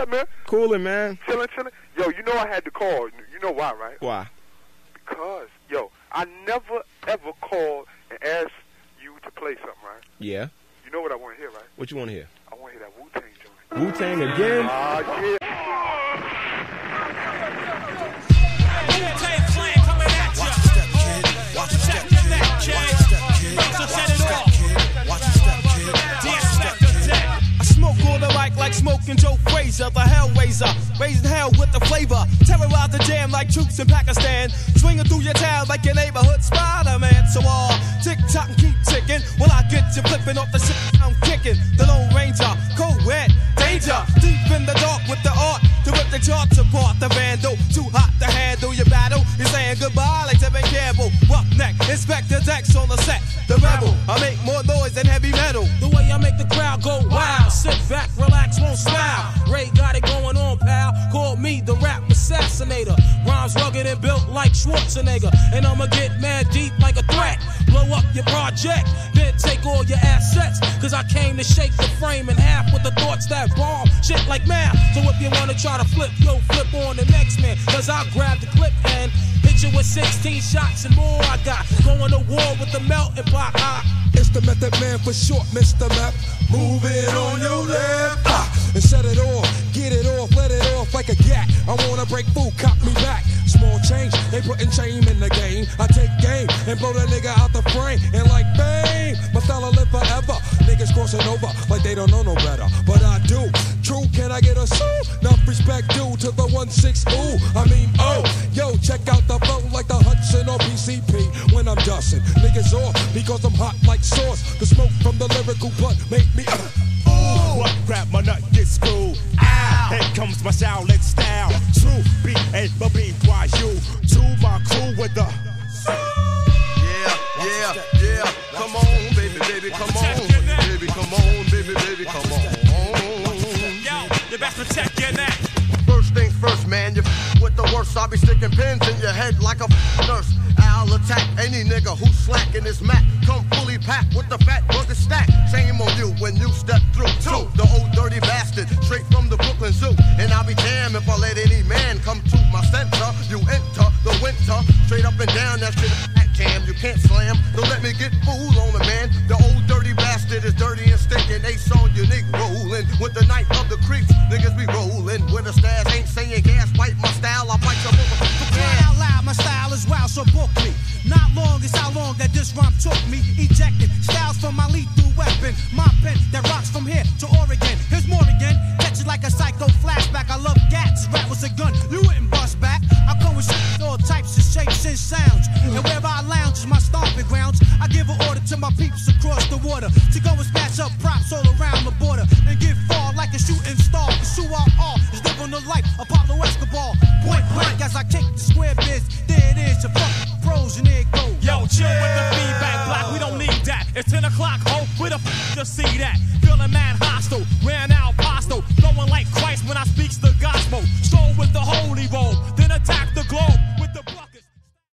up, man? Cooling, man. Chilling, chilling. Yo, you know I had to call. You know why, right? Why? Because, yo, I never ever called and asked you to play something, right? Yeah. You know what I want to hear, right? What you want to hear? I want to hear that Wu Tang joint. Wu Tang again? Ah, yeah. Like smoking Joe Frazier, the Hellraiser. Raising hell with the flavor. Terrorize the jam like troops in Pakistan. Swinging through your town like your neighborhood Spider-Man. So all tick tock and keep ticking. Will I get you flipping off the shit I'm kicking? The Lone Ranger, co-ed, danger. Deep in the dark with the art to rip the charts apart. The vandal, too hot to handle your battle. You're saying goodbye like Tevin Campbell. Roughneck, Inspector Dex on the set. The rebel, assassinator. Rhymes rugged and built like Schwarzenegger. And I'ma get mad deep like a threat. Blow up your project, then take all your assets. Cause I came to shake the frame in half with the thoughts that bomb. Shit like math. So if you wanna try to flip, yo, flip on the next man. Cause I'll grab the clip and hit you with 16 shots and more. I got going to war with the melting pot. It's the Method Man for short, Mr. Map. Move it on your they putting shame in the game. I take game and blow the nigga out the frame. And like fame, my style live forever. Niggas crossing over like they don't know no better. But I do. True, can I get a sue? Enough respect due to the 1-6 ooh. I mean, oh, yo, check out the flow like the Hudson or PCP when I'm dusting. Niggas off because I'm hot like sauce. The smoke from the lyrical blood make me. Uh, What crap, my nut get screwed. Ow! Here comes my Shaolin style. True B yeah. Come on, baby, baby, come on. Baby, come on, baby, baby, come on. Yo, you best protect your neck. First things first, man, you f- with the worst. I'll be sticking pins in your head like a f- nurse. I'll attack any nigga who's slacking his mat. Come fully packed with the fat burger stack. Shame on you when you step through. Two, the old dirty bastard, straight from up and down that shit. At jam, you can't slam. Don't let me get fooled on the man. The old dirty bastard is dirty and stinking. Ace on unique rolling with the night of the creeps. Niggas be rolling with a stash. Ain't saying gas, bite my style. I bite your motherfucker. Cry out loud, my style is wild, so book me. Not long is how long that this rhyme took me. Ejecting styles from my lethal weapon. My pen that rocks from here to Oregon. Here's more again. Catch it like a psycho flashback. I love gats. Rap was a gun. You wouldn't bust back. Stomping grounds. I give an order to my peeps across the water to go and smash up props all around the border and get far like a shooting star. Pursue our all is living the life Pablo Escobar. Point blank as I kick the square biz. There it is, your fucking pros and it goes. Yo, chill with the feedback block. We don't need that. It's 10 o'clock, ho. Where the f to see that? Feeling mad hostile. Ran out, postal. Flowing like Christ when I speaks the